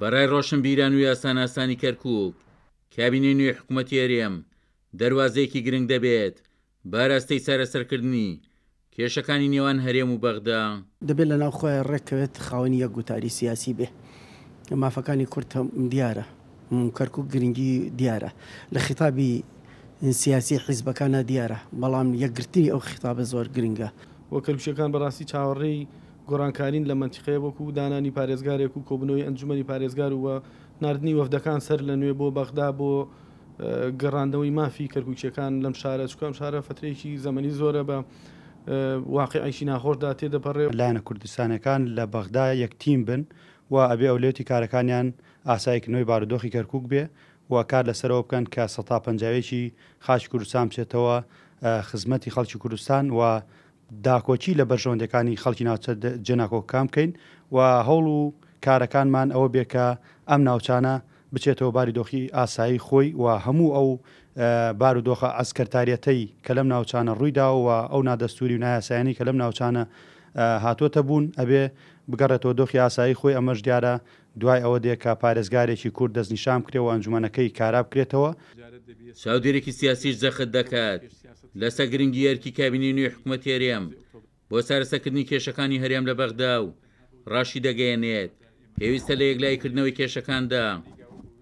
بەڕای ڕۆشنبیران و یاساناسانی کەرکوک، کابینەی نوێی حکومەتی هەرێم دەروازەیەکی گرنگ دەبێت بە ئاراستەی چارەسەرکردنی کێشەکانی نێوان هەرێم و بەغدا. دەبێت لە ناو خۆیان ڕێککەوێت خاوەنی یەک گوتاری سیاسی بێ مافەکانی کورد دیارە کەرکوک گرنگی دیارە لە خیتابی سیاسی حیزبەکانا دیارە بەڵام یەکگرتنی ئەو خیتابە زۆر گرنگە. و کەرکوکیەکان بەڕاستی چاوەڕێی گۆڕانکارین لەم مەنتیقەیە وەکوو دانانی پارێزگارێک و کۆبوونەوەی ئەنجوومەنی پارێزگار و ناردنی وەفدەکان سەر لە نوێ بۆ بەغدا بۆ گەڕاندنەوەی مافی کەرکووکییەکان لەم شارە چونکە ئەم شارە فەترەیەکی زەمەنی زۆرە بە واقیعێکی ناخۆشدا تێ دەپەڕێ. لایەنە کوردستانییەکان لە بەغدا یەک تیم بن و ئەبێ ئەولێتی کارەکانیان ئاسایکردنەوەی بارودۆخی کەرکووک بێ و کار لەسەر ئەوە بکەن کە سەتا پەنجاوێکی خاکی کوردستان بچێتەوە خزمەتی خەڵکی کوردستان و داکۆکی لە بەرژەوەندیەکانی خەڵکی ناوچە جێناکۆکەکان بکەین و هەوڵ و کارەکانمان ئەوە بێ کە ئەم ناوچانە بچێتەوە باری دۆخی ئاسایی خۆی و هەموو ئەو بار و دۆخە عەسکەرتاریەتەی کە لەم ناوچانە ڕووی داوە و ئەو نادەستوری و نایاسایانەی کە لەم ناوچانە هاتووەتە بوون ئەبێ بگەڕێتەوە دۆخی ئاسایی خۆی ئەمەش دیارە دوای ئەوە دێ کە پارێزگارێکی کورد دەستنیشان بکرێ و ئەنجومەنەکەی کارا بکرێتەوە. چاودێرێکی سیاسیش جەخت دەکات لەسەر گرنگی ئەرکی کابینەی نوێی حکومەتی هەرێم بۆ چارەسەکردنی کێشەکانی هەرێم لە بەغدا و راشیدەگەیەنێت پێویستە لە یەکلاییکردنەوەی کێشەکاندا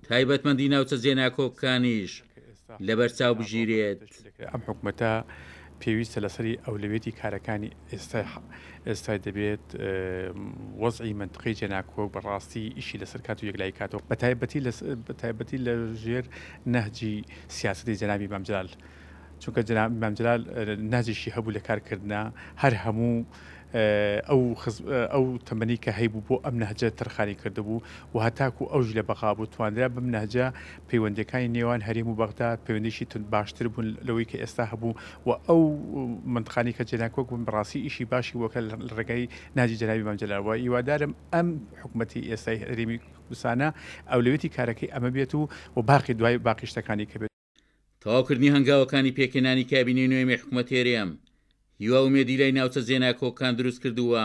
تایبەتمەندی ناوچە جێناکۆکەکانیش لەبەرچاو بگیرێت. دەکرێت ئەم حکومەتە پێویستە لەسەری ئەولەوێتی کارەکانی ئێستای ئێستای دەبێت وەزعی منتقی جێناکۆک بەڕاستی ئیشی لەسەر کات و یەکلای کاتەوە بە تایبەتی بە تایبەتی لە ژێر نەهجی سیاستی جەنابی مامجلال چونکە جەناب مامجلال نازیشی هەبوو لە کارکردە هەر هەموو ئەو ئەو تەمەنی کە هەیبوو بۆ ئەم نەهجە تەرخانی کردبوو و هەتاکو ئەوش لە بەغا بوو توانرا بەم نەهجە پەیوەندیەکانی نێوان هەرێم و بەغدا پەیوەندیشی تند باشتر بوون لەوەی کە ئێستا هەبوو و ئەو منتقانی کە جێناک وەک بوون بەڕاستی ئیشی باشی بۆ کە لە ڕێگای ناجی جەنابی مام جەلال و هیوادارم ئەم حکومەتی ئێستای هەرێمی کوردستانە ئەولەویتی کارەکەی ئەمە بێت و و باقی دوای باقی شتەکانی کە بێت. تەواوکردنی هەنگاوەکانی پێکهێنانی کابینەی نۆیەمی حکومەت هێرێم هیوا و ئومێدی لای ناوچە جێناکۆکەکان دروست کردووە،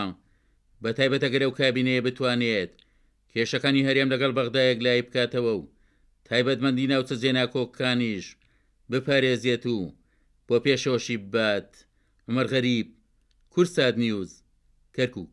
بەتایبەت ئەگەر ئەو کابینەیە بتوانێت کێشەکانی هەرێم لەگەڵ بەغدا یەکلایی بکاتەوە و تایبەتمەندی ناوچە جێناکۆکەکانیش بپارێزێت و بۆ پێشەوەشی ببات. عومەر غەریب، کوردساتنیوز، کەرکووک.